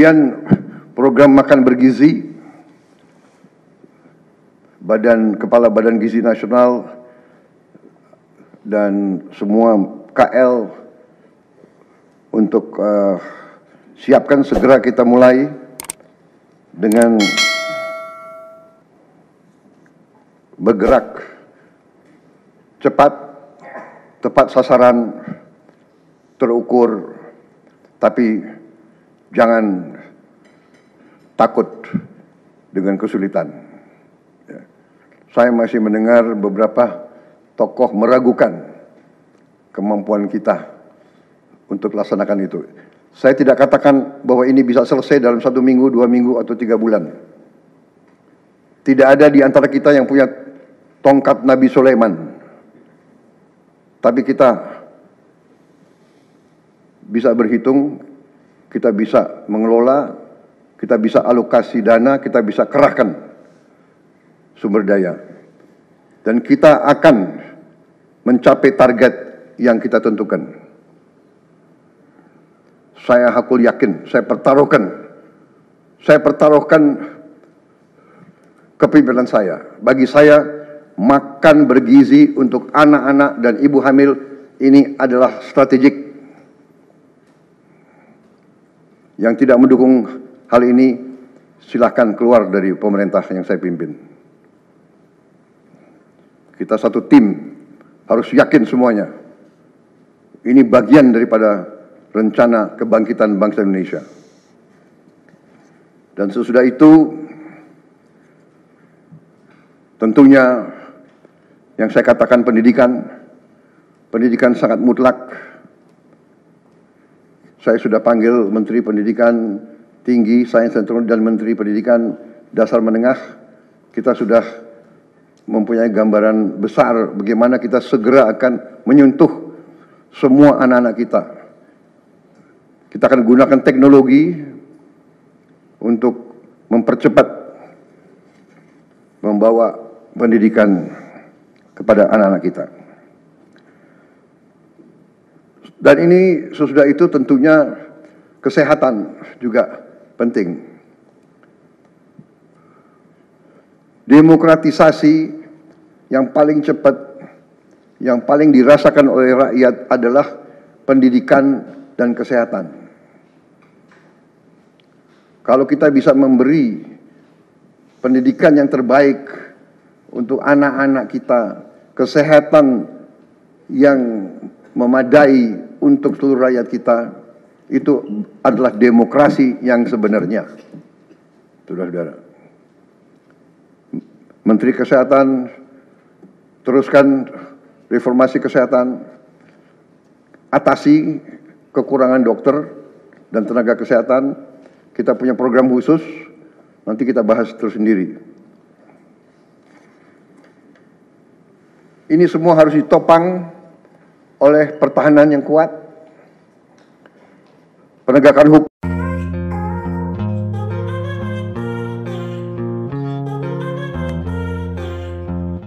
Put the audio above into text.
Kemudian program makan bergizi, Badan Kepala Badan Gizi Nasional dan semua KL untuk uh, siapkan segera kita mulai dengan bergerak cepat, tepat sasaran, terukur, tapi jangan takut dengan kesulitan. Ya. Saya masih mendengar beberapa tokoh meragukan kemampuan kita untuk laksanakan itu. Saya tidak katakan bahwa ini bisa selesai dalam satu minggu, dua minggu, atau tiga bulan. Tidak ada di antara kita yang punya tongkat Nabi Sulaiman. Tapi kita bisa berhitung, kita bisa mengelola, kita bisa alokasi dana, kita bisa kerahkan sumber daya. Dan kita akan mencapai target yang kita tentukan. Saya hakul yakin, saya pertaruhkan, saya pertaruhkan kepimpinan saya. Bagi saya, makan bergizi untuk anak-anak dan ibu hamil ini adalah strategik. Yang tidak mendukung hal ini, silahkan keluar dari pemerintah yang saya pimpin. Kita satu tim, harus yakin semuanya. Ini bagian daripada rencana kebangkitan bangsa Indonesia. Dan sesudah itu, tentunya yang saya katakan pendidikan, pendidikan sangat mutlak. Saya sudah panggil Menteri Pendidikan Tinggi, Sains dan dan Menteri Pendidikan Dasar Menengah. Kita sudah mempunyai gambaran besar bagaimana kita segera akan menyentuh semua anak-anak kita. Kita akan gunakan teknologi untuk mempercepat membawa pendidikan kepada anak-anak kita. Dan ini sesudah itu tentunya kesehatan juga penting. Demokratisasi yang paling cepat, yang paling dirasakan oleh rakyat adalah pendidikan dan kesehatan. Kalau kita bisa memberi pendidikan yang terbaik untuk anak-anak kita, kesehatan yang memadai untuk seluruh rakyat kita, itu adalah demokrasi yang sebenarnya. Saudara-saudara. Menteri Kesehatan teruskan reformasi kesehatan, atasi kekurangan dokter dan tenaga kesehatan. Kita punya program khusus, nanti kita bahas terus sendiri. Ini semua harus ditopang oleh pertahanan yang kuat, penegakan hukum